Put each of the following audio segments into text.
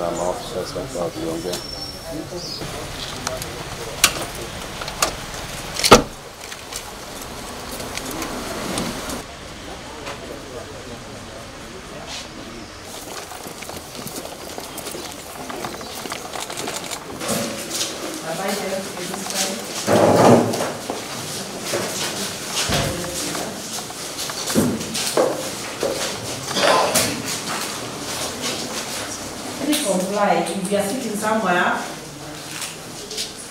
I'm off, so that's not going to be if you are sitting somewhere,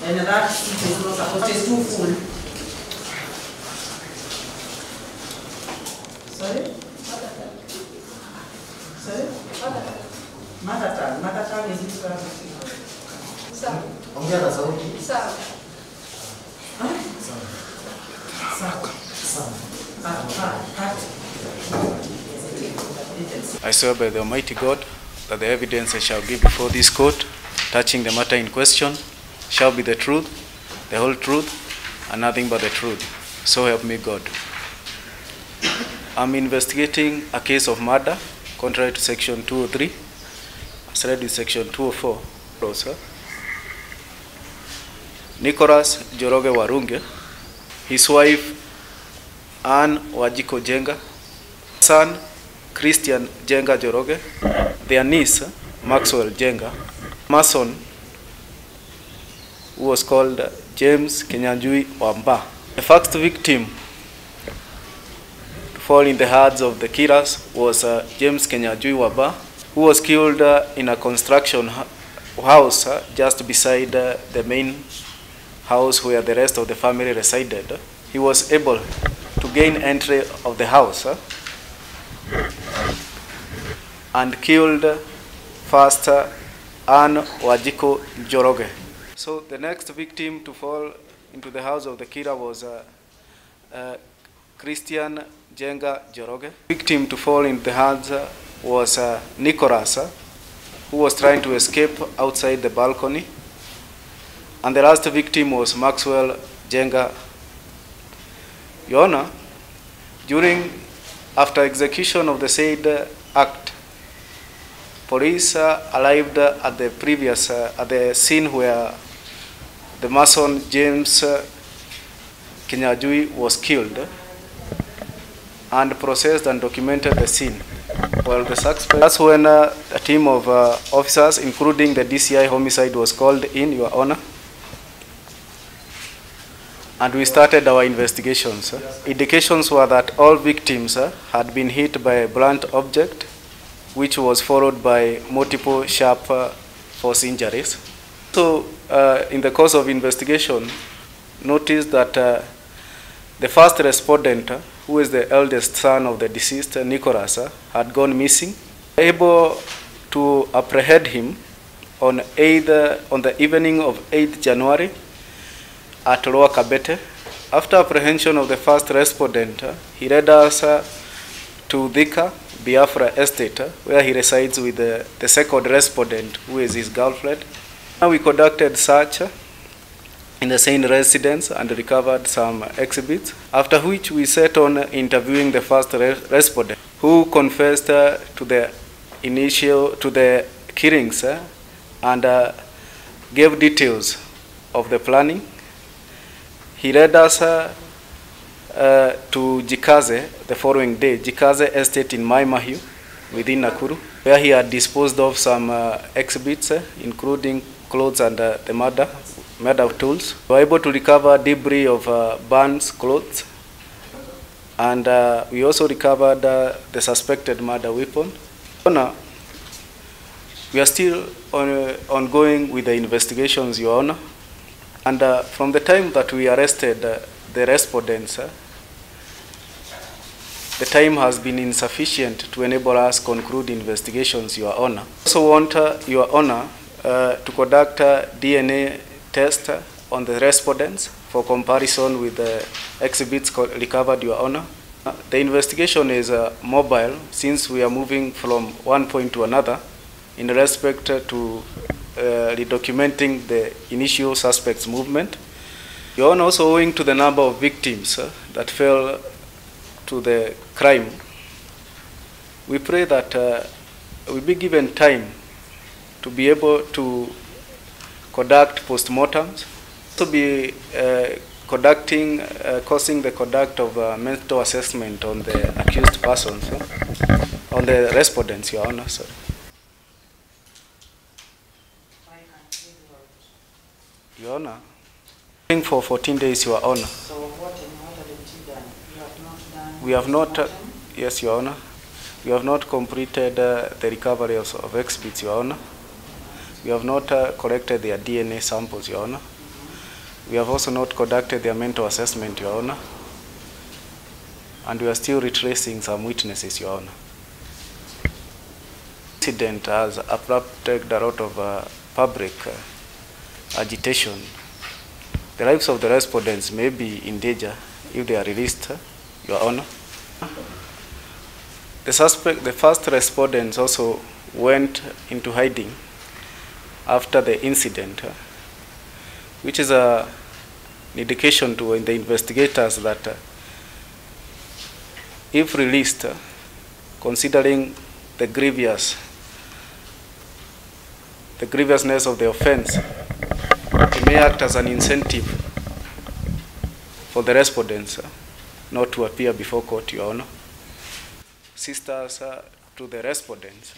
and that seat is not supposed, it's too full. Sorry? Sorry? Mother tongue, mother tongue is which language? Sawa. Ongea na sauti. Sawa. Sawa. Ah, ah. I swear by the Almighty God that the evidence I shall give before this court touching the matter in question shall be the truth, the whole truth, and nothing but the truth. So help me God. I'm investigating a case of murder contrary to section 203, as read in section 204. Also, Nicholas Njoroge Warunge, his wife Anne Wanjiku Njenga, son Christian Njenga Njoroge, their niece Maxwell Jenga, Mason who was called James Kenyanjui Wamba. The first victim to fall in the hands of the killers was uh, James Kenyanjui Wamba, who was killed uh, in a construction house uh, just beside uh, the main house where the rest of the family resided. He was able to gain entry of the house uh, and killed first Anne Wanjiku Njoroge. So the next victim to fall into the house of the killer was uh, uh, Christian Njenga Njoroge. Victim to fall in the uh, was uh, uh, who was trying to escape outside the balcony. And the last victim was Maxwell Njenga. Honor, during after execution of the said act, police uh, arrived at the previous uh, at the scene where the mason James Kinyanjui was killed and processed and documented the scene. Well, the suspect. That's when uh, a team of uh, officers, including the DCI homicide, was called in, Your Honor. And we started our investigations. uh. Indications were that all victims uh, had been hit by a blunt object, which was followed by multiple sharp uh, force injuries. So, uh, in the course of investigation, noticed that uh, the first respondent, who is the eldest son of the deceased, Nicholas, uh, had gone missing. Able to apprehend him on 8th, uh, on the evening of 8th January at Lower Kabete. After apprehension of the first respondent, he led us uh, to Thika, Biafra Estate, uh, where he resides with the, the second respondent, who is his girlfriend. Now we conducted search uh, in the same residence and recovered some exhibits, after which we set on interviewing the first re- respondent, who confessed uh, to the initial, to the killings uh, and uh, gave details of the planning. He led us uh, to Jikaze the following day, Jikaze Estate in Mai Mahiu within Nakuru, where he had disposed of some uh, exhibits, uh, including clothes and uh, the murder, murder tools. We were able to recover debris of uh, Burns clothes, and uh, we also recovered uh, the suspected murder weapon. Honor, we are still on, uh, ongoing with the investigations, Your Honor. And uh, from the time that we arrested uh, the respondents, uh, the time has been insufficient to enable us conclude investigations, Your Honor. Also want uh, Your Honor uh, to conduct a DNA test on the respondents for comparison with the exhibits recovered, Your Honor. Uh, The investigation is uh, mobile since we are moving from one point to another in respect uh, to uh, redocumenting the initial suspect's movement. Your Honor, also owing to the number of victims uh, that fell to the crime, we pray that uh, we be given time to be able to conduct postmortems, to be uh, conducting, uh, causing the conduct of uh, mental assessment on the accused persons, on the respondents, Your Honor. Sorry. Your Honor, for 14 days, Your Honor. So what and what haven't you done? You have not done. We have not, uh, yes, Your Honor. We have not completed uh, the recovery of, of exhibits, Your Honor. We have not uh, collected their DNA samples, Your Honor. We have also not conducted their mental assessment, Your Honor. And we are still retracing some witnesses, Your Honor. The Incident has attracted a lot of uh, public uh, agitation. The lives of the respondents may be in danger if they are released, Your Honor. The suspect, the first respondents also went into hiding after the incident, uh, which is a, an indication to the investigators that uh, if released, uh, considering the grievous, the grievousness of the offense, it may act as an incentive for the respondents not to appear before court, Your Honor sisters uh, to the respondents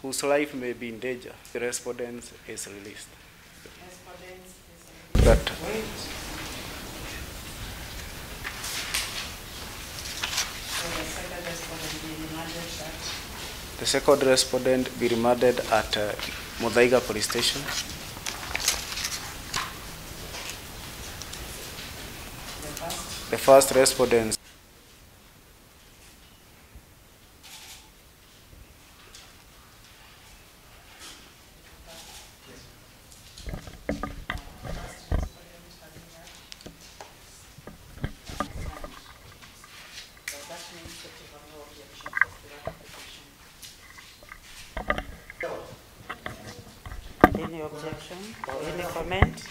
whose life may be in danger. The respondent is released. That. The second respondent be remanded at uh, police station. the first. The first respondent So that means that you have no objection to first application. Any objection or any comment?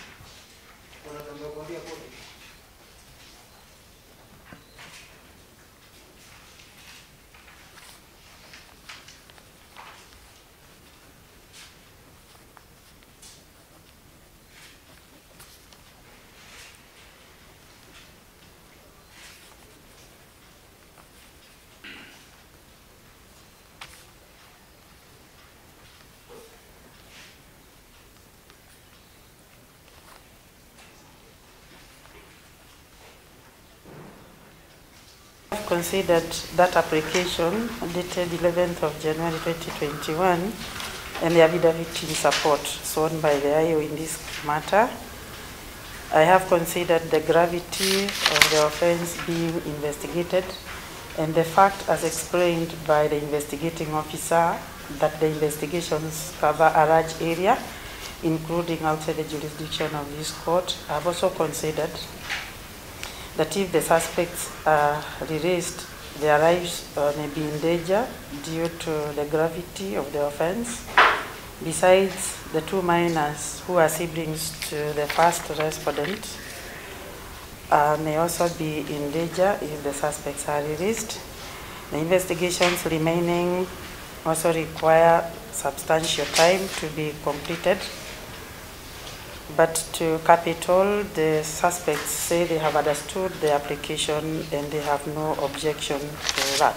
Considered that application dated 11th of January 2021 and the affidavit in support sworn by the IO in this matter. I have considered the gravity of the offense being investigated and the fact as explained by the investigating officer that the investigations cover a large area, including outside the jurisdiction of this court. I've also considered that if the suspects are released, their lives uh, may be in danger due to the gravity of the offense. Besides, the two minors who are siblings to the first respondent uh, may also be in danger if the suspects are released. The investigations remaining also require substantial time to be completed. But to cap it all, the suspects say they have understood the application and they have no objection to that.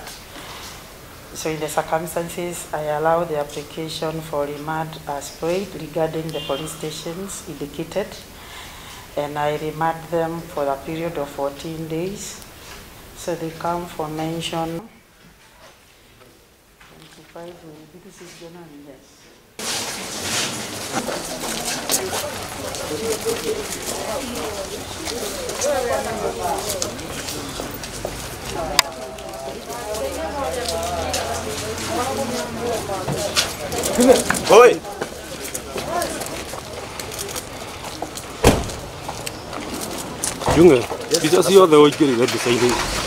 So in the circumstances, I allow the application for remand as prayed regarding the police stations indicated. And I remand them for a period of 14 days. So they come for mention. 25, this is yes. 喂。兄弟，你这是要在我这里来比赛的？